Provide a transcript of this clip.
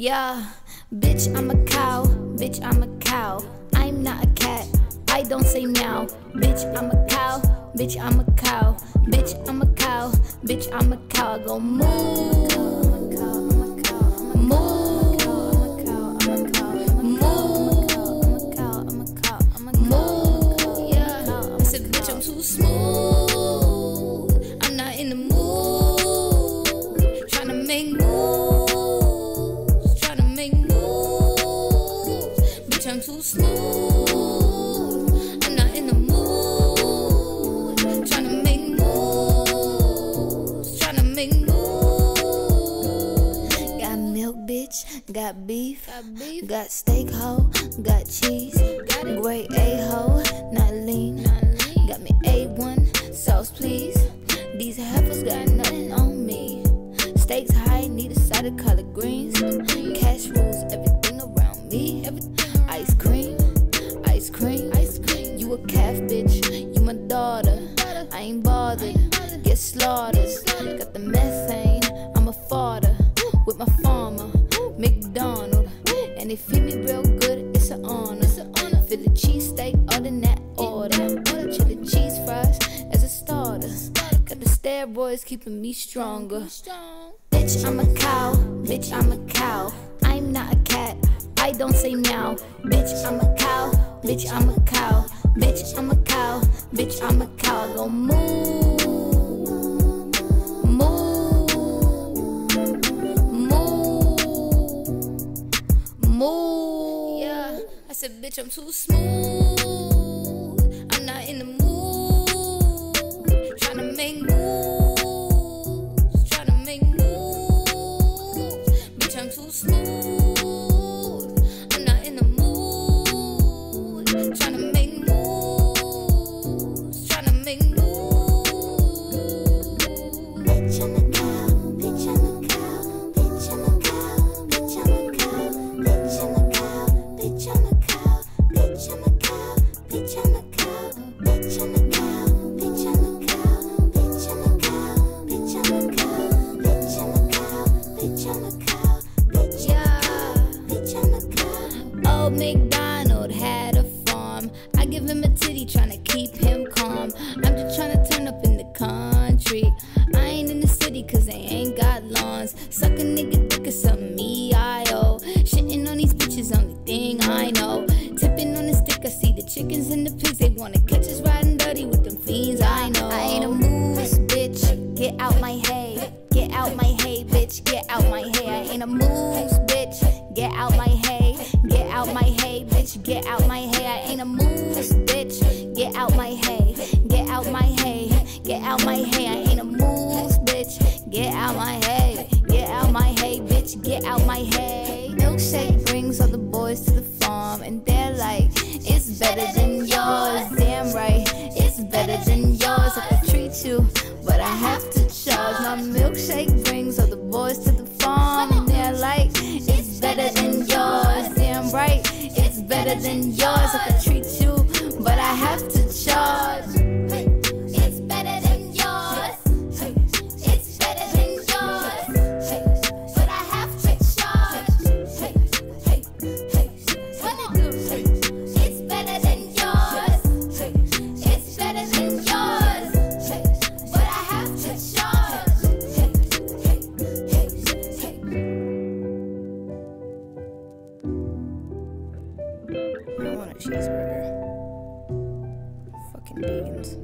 Yeah, bitch, I'm a cow. Bitch, I'm a cow. I'm not a cat. I don't say meow. Bitch, I'm a cow. Bitch, I'm a cow. Bitch, I'm a cow. Bitch, I'm a cow. Go moo. I'm too smooth. I'm not in the mood. Trying to make moves. Trying to make moves. Got milk, bitch. Got beef. Got, beef. got steak, hoe. Got cheese. Got Great A hoe. Not lean. Not Got me A1 sauce, please. These heifers got nothing on me. Stakes high, need a side of collard greens. Cash rules everything around me. Cream, ice cream, ice cream. You a calf, bitch. You my daughter. I ain't bothered. Get slaughtered. Got the methane. I'm a fodder with my farmer, McDonald. And they feed me real good. It's an honor. Philly cheesesteak, order that order. Order chili cheese fries as a starter. Got the steroids keeping me stronger. Bitch, I'm a cow. Bitch, I'm a cow. I'm not a cat. I don't say meow. Bitch, I'm a cow. Bitch, I'm a cow. Bitch, I'm a cow. Bitch, I'm a cow. I go moo. Moo. Moo. Moo. Yeah. I said, bitch, I'm too smooth. McDonald had a farm. I give him a titty trying keep him calm. I'm just trying turn up in the country. I ain't in the city cause they ain't got lawns. Suck a nigga dick or some E-I-O. Shitting on these bitches, only thing Get out my hay. Get out my hay, bitch. Get out my hay. I ain't a moose, bitch. Get out my hay. Get out my hay, bitch. Get out my hay. I ain't a moose, better than yours. I could treat you, but I have to charge. cheeseburger. Fucking beans.